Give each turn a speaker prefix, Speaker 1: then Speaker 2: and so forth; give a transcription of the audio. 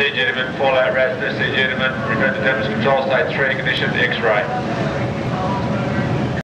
Speaker 1: C Gentleman, Fallout Rat, SC Gentleman, return to Tempest Control Site 3, ignition X-ray.